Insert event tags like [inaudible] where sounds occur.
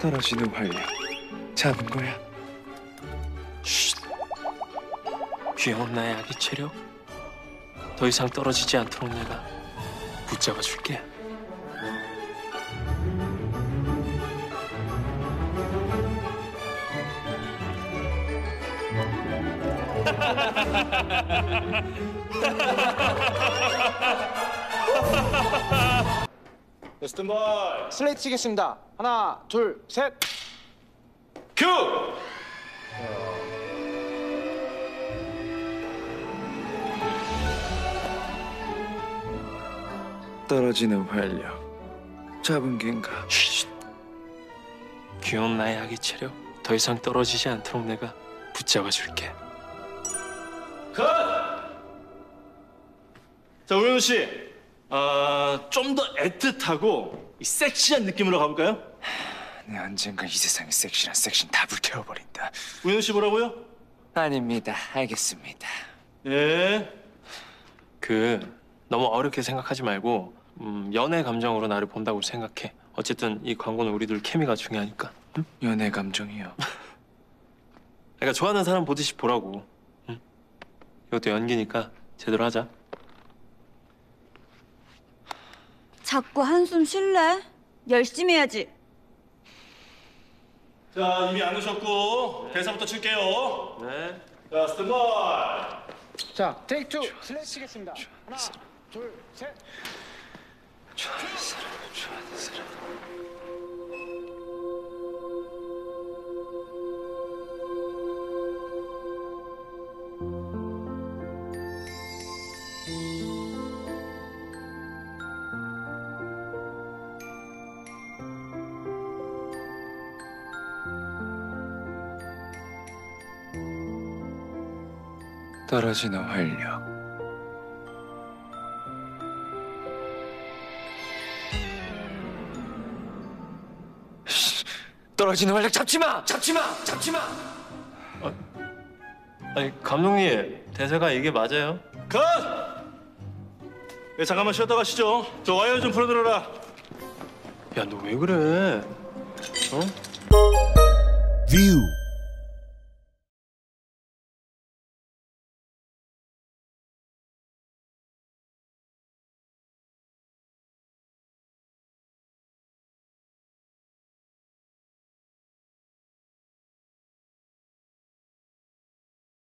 떨어지는 활력 잡은 거야. 쉿. 귀여운 나의 아기 체력. 더 이상 떨어지지 않도록 내가 붙잡아 줄게. [laughs] 스탠바이 슬레이트 치겠습니다. 하나, 둘, 셋. 큐! 떨어지는 활력 잡은. 쉿. 귀여운 나의 아기 체력. 더 이상 떨어지지 않도록 내가 붙잡아 줄게. 컷! 자 우현우 씨, 아, 좀 더 애틋하고 이 섹시한 느낌으로 가볼까요? 내 언젠가 이 세상의 섹시한 섹시는 다 불태워버린다. 우현우 씨 뭐라고요? 아닙니다. 알겠습니다. 예. 그 너무 어렵게 생각하지 말고 음, 연애 감정으로 나를 본다고 생각해. 어쨌든 이 광고는 우리 둘 케미가 중요하니까. 응? 연애 감정이요. 그러니까 좋아하는 사람 보듯이 보라고. 응? 이것도 연기니까 제대로 하자. 자꾸 한숨 쉴래? 열심히 해야지. 자 이미 안 오셨고 대사부터 칠게요. 네. 자 스탠바이. 자, take two. 슬레이트 치겠습니다. 하나, 둘, 셋. 떨어지는 활력. 떨어지는 활력 잡지 마! 잡지 마! 잡지 마! 아니 감독님 대사가 이게 맞아요? 컷! 예, 잠깐만 쉬었다 가시죠. 저 와이어 좀 풀어들어라. 야 너 왜 그래? 어? View.